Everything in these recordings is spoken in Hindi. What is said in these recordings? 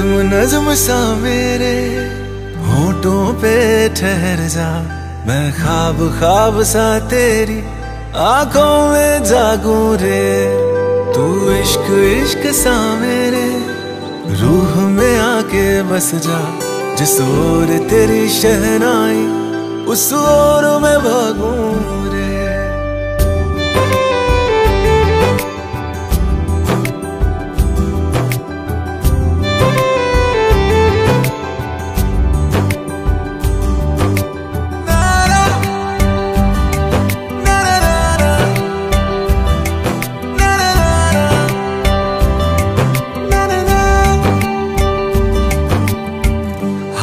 नज्म सा मेरे होठों पे ठहर जा। मैं ख्वाब खाब सा तेरी आँखों में जागू रे। तू इश्क इश्क सा मेरे रूह में आके बस जा। जिस ओर तेरी शहनाई, उस ओर में भागूं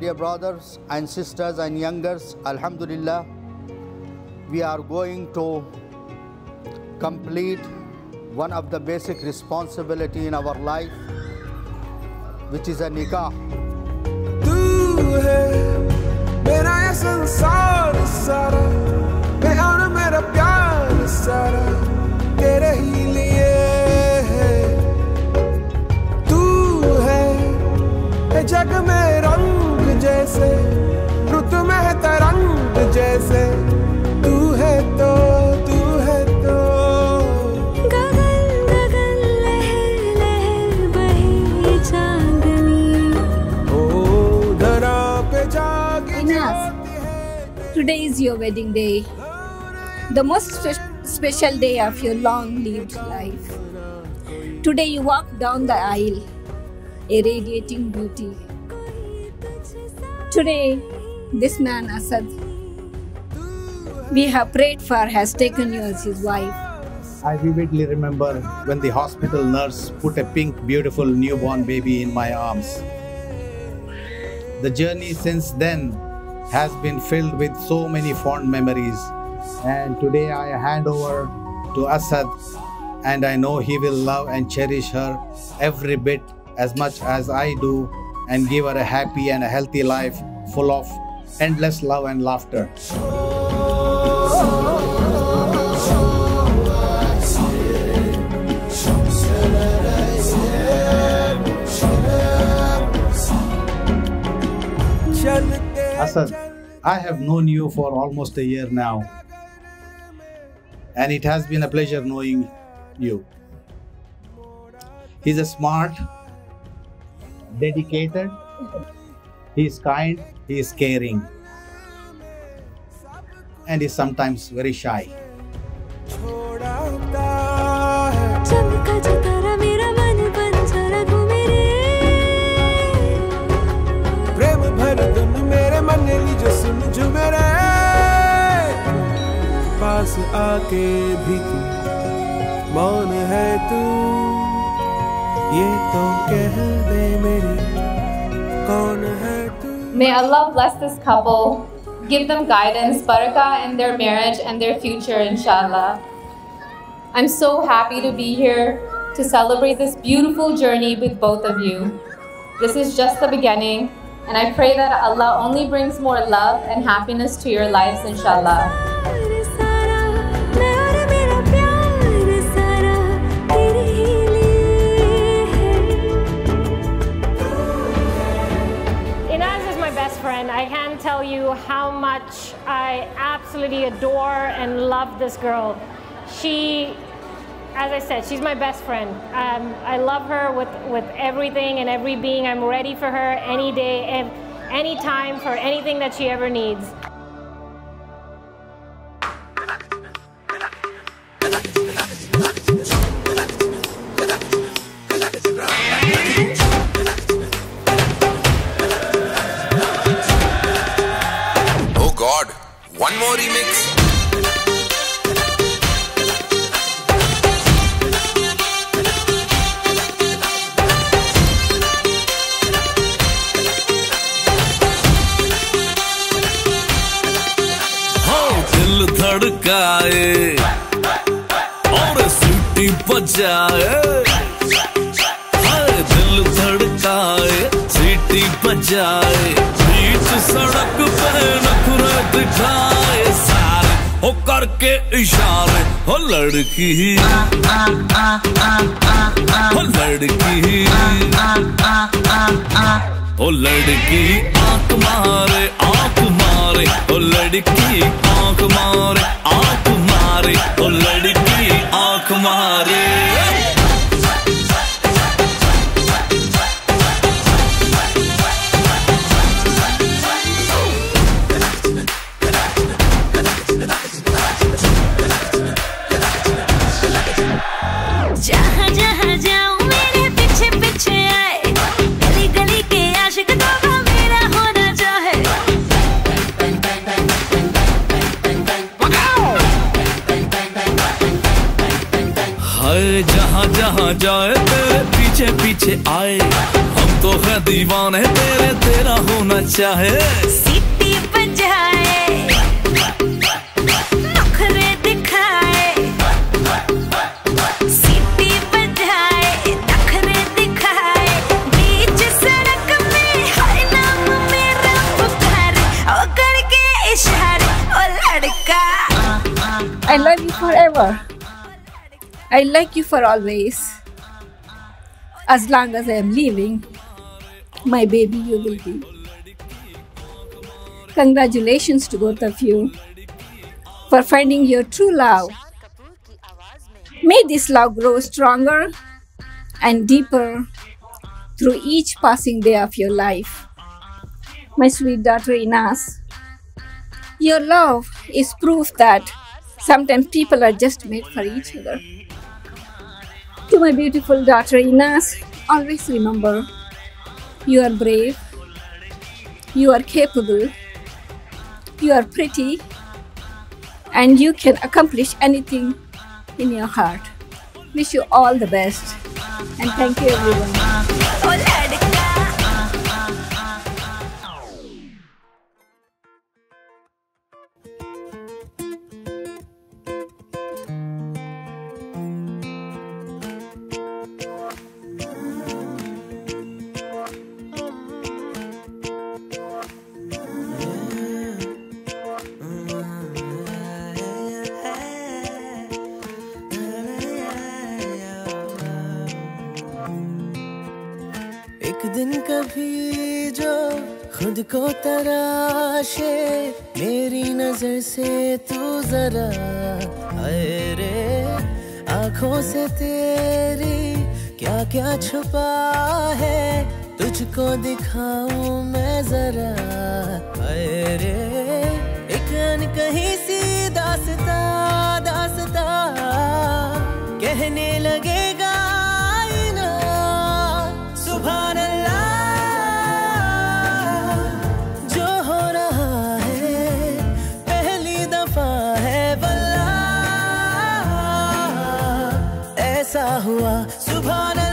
Dear brothers and sisters and youngers, Alhamdulillah, we are going to complete one of the basic responsibility in our life, which is a nikah. Today is your wedding day, the most spe- special day of your long lived life. Today you walk down the aisle, a radiating beauty. Today, this man Asad, we have prayed for, has taken you as his wife. I vividly remember when the hospital nurse put a pink, beautiful newborn baby in my arms. The journey since then has been filled with so many fond memories. And today I hand over to Asad, and I know he will love and cherish her every bit as much as I do, and give her a happy and a healthy life full of endless love and laughter. Asad, I have known you for almost a year now, and it has been a pleasure knowing you. He's a smart, dedicated, he is kind, he is caring, and is sometimes very shy. आके भी तू मौन है तू ये तो कह दे मेरी कौन है तू May Allah bless this couple, give them guidance, barakah in their marriage and their future, inshallah. I'm so happy to be here to celebrate this beautiful journey with both of you. This is just the beginning, and I pray that Allah only brings more love and happiness to your lives, inshallah. Can't tell you how much I absolutely adore and love this girl. She, as I said, she's my best friend. Um, I love her with, with everything and every being. I'm ready for her any day, and any time for anything that she ever needs. दिल धड़काए और सीटी बजाए। दिल धड़काए, सीटी बजाए। बीच सड़क पे नखरे दिखाए सारे हो करके इशारे, हो लड़की। हो लड़की। ओ लड़की, आँख मारे, आँख मारे ओ लड़की आँख मारे आँख मारे ओ लड़की आँख मारे। जहाँ जाए तेरे पीछे पीछे आए। हम तो है दीवाने तेरे तेरा होना चाहे। सीटी बजाए नखरे दिखाए। सीटी बजाए नखरे दिखाए। बीच सड़क में हर नाम मेरा पुकारे। ओ करके इशारे ओ लड़का। I love you forever. I like you for always. As long as I am living, my baby you will be. Congratulations to both of you for finding your true love. May this love grow stronger and deeper through each passing day of your life. My sweet daughter Inas, your love is proof that sometimes people are just made for each other. To my beautiful daughter Inas, always remember you are brave, you are capable, you are pretty, and you can accomplish anything in your heart. Wish you all the best and thank you everyone. को तराशे, मेरी नज़र से तू जरा हाय रे। आँखों से तेरी क्या क्या छुपा है, तुझको दिखाऊँ मैं जरा हाय रे। एक कहीं सी दासता दासता, कहने लगेगा ऐसा हुआ। सुभान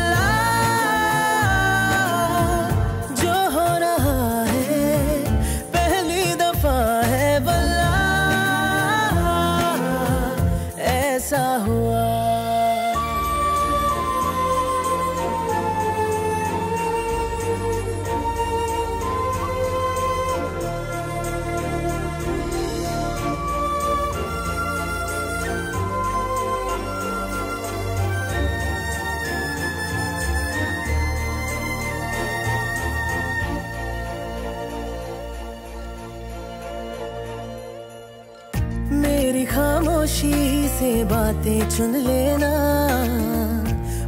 खामोशी से बातें चुन लेना,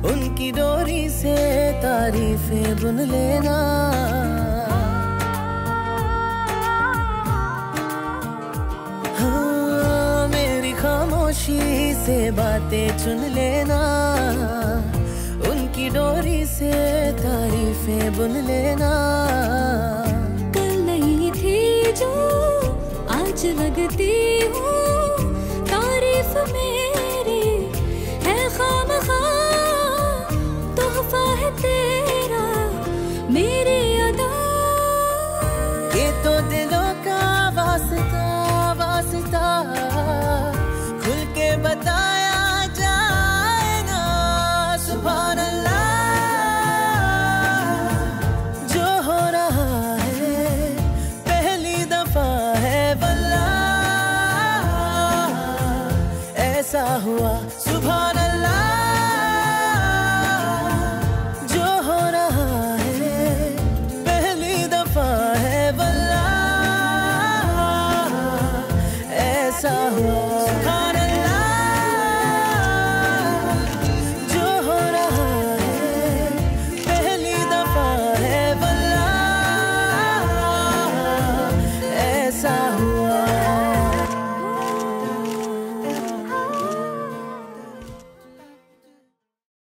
उनकी डोरी से तारीफें बुन लेना। हाँ मेरी खामोशी से बातें चुन लेना, उनकी डोरी से तारीफें बुन लेना। कल नहीं थी जो आज लगती